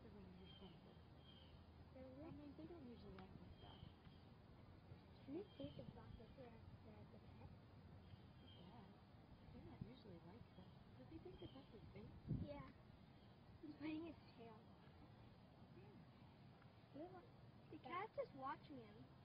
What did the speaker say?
the way you it. I mean, they don't usually like this stuff. Can you take the boxes here the, the pet? Yeah. They're not usually like this. Does he think that that's his face? Yeah. He's biting his tail. Yeah. The cat's just watching him.